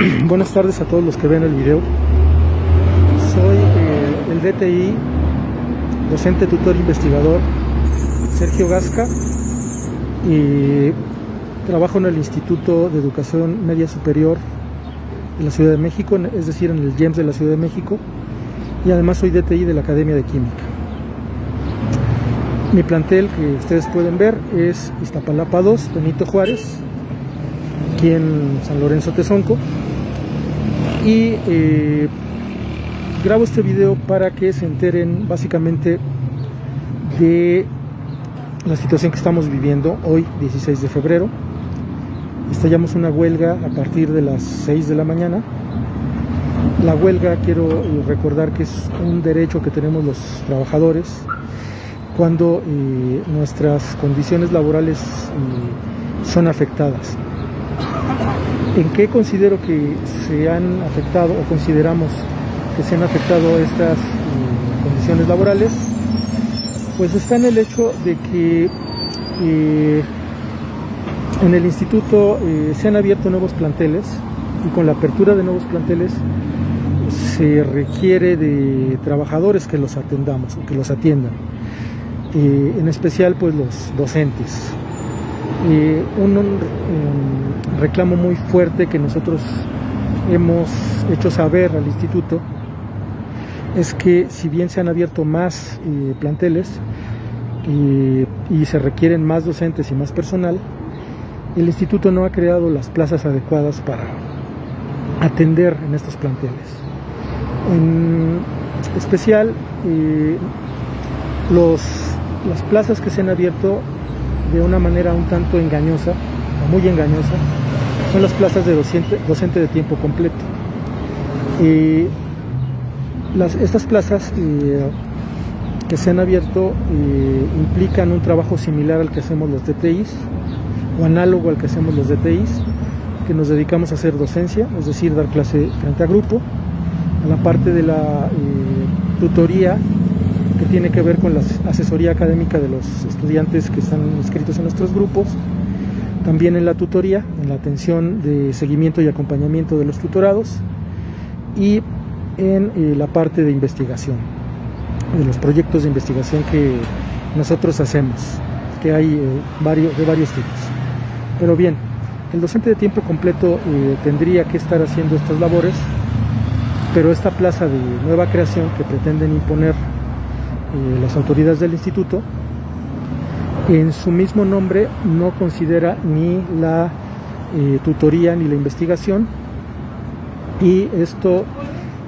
Buenas tardes a todos los que ven el video. Soy eh, el DTI, docente, tutor, investigador Sergio Gasca y trabajo en el Instituto de Educación Media Superior de la Ciudad de México, es decir, en el GEMS de la Ciudad de México y además soy DTI de la Academia de Química. Mi plantel que ustedes pueden ver es Iztapalapa 2, Benito Juárez, aquí en San Lorenzo Tezonco. Y eh, grabo este video para que se enteren básicamente de la situación que estamos viviendo hoy, 16 de febrero. Estallamos una huelga a partir de las 6 de la mañana. La huelga, quiero recordar que es un derecho que tenemos los trabajadores cuando eh, nuestras condiciones laborales eh, son afectadas. ¿En qué considero que se han afectado o consideramos que se han afectado estas eh, condiciones laborales? Pues está en el hecho de que eh, en el instituto eh, se han abierto nuevos planteles y con la apertura de nuevos planteles se requiere de trabajadores que los atendamos o que los atiendan, en especial pues los docentes un, um, reclamo muy fuerte que nosotros hemos hecho saber al instituto es que si bien se han abierto más eh, planteles y se requieren más docentes y más personal, el instituto no ha creado las plazas adecuadas para atender en estos planteles. En especial, eh, los, las plazas que se han abierto de una manera un tanto engañosa, muy engañosa, son las plazas de docente, docente de tiempo completo. las, estas plazas eh, que se han abierto eh, implican un trabajo similar al que hacemos los DTIs o análogo al que hacemos los DTIs, que nos dedicamos a hacer docencia, es decir, dar clase frente a grupo, a la parte de la eh, tutoría que tiene que ver con la asesoría académica de los estudiantes que están inscritos en nuestros grupos, también en la tutoría, en la atención de seguimiento y acompañamiento de los tutorados y en eh, la parte de investigación, de los proyectos de investigación que nosotros hacemos, que hay eh, varios, de varios tipos. Pero bien, el docente de tiempo completo eh, tendría que estar haciendo estas labores, pero esta plaza de nueva creación que pretenden imponer eh, las autoridades del instituto, en su mismo nombre no considera ni la eh, tutoría ni la investigación y esto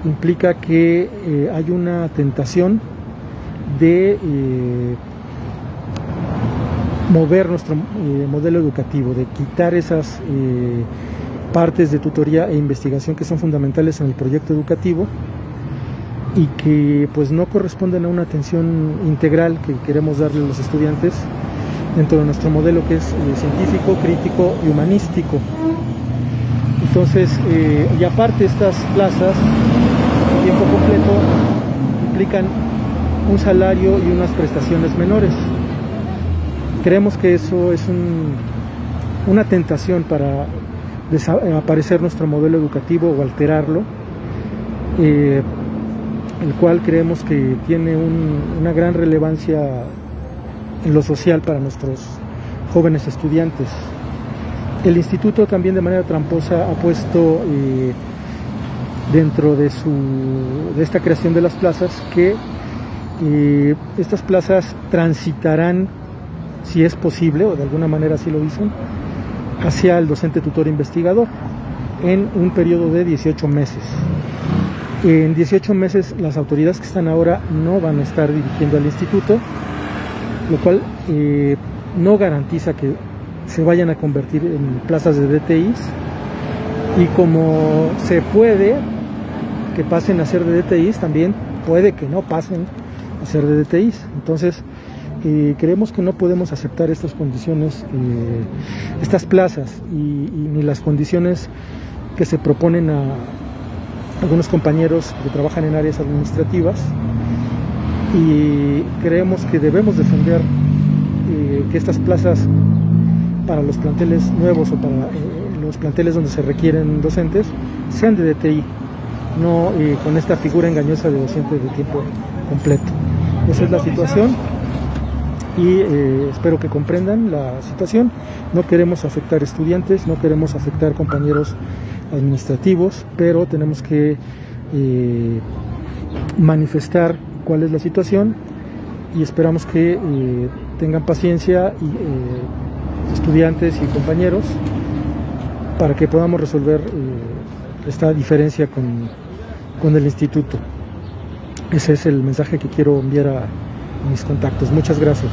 implica que eh, hay una tentación de mover nuestro modelo educativo, de quitar esas partes de tutoría e investigación que son fundamentales en el proyecto educativo y que pues no corresponden a una atención integral que queremos darle a los estudiantes dentro de nuestro modelo que es eh, científico, crítico y humanístico. Entonces, eh, y aparte estas plazas, tiempo completo, implican un salario y unas prestaciones menores. Creemos que eso es una tentación para aparecer nuestro modelo educativo o alterarlo. Eh, el cual creemos que tiene una gran relevancia en lo social para nuestros jóvenes estudiantes. El instituto también de manera tramposa ha puesto eh, dentro de, su, de esta creación de las plazas que eh, estas plazas transitarán, si es posible, o de alguna manera así lo dicen, hacia el docente tutor investigador en un periodo de 18 meses. En 18 meses las autoridades que están ahora no van a estar dirigiendo al instituto, lo cual eh, no garantiza que se vayan a convertir en plazas de DTIs y como se puede que pasen a ser de DTIs, también puede que no pasen a ser de DTIs. Entonces, eh, creemos que no podemos aceptar estas condiciones, eh, estas plazas y, ni las condiciones que se proponen a, algunos compañeros que trabajan en áreas administrativas y creemos que debemos defender eh, que estas plazas para los planteles nuevos o para eh, los planteles donde se requieren docentes sean de DTI, no eh, con esta figura engañosa de docente de tiempo completo. Esa es la situación y espero que comprendan la situación. No queremos afectar estudiantes, no queremos afectar compañeros administrativos, pero tenemos que eh, manifestar cuál es la situación y esperamos que eh, tengan paciencia y estudiantes y compañeros para que podamos resolver esta diferencia con, con el instituto. Ese es el mensaje que quiero enviar a mis contactos. Muchas gracias.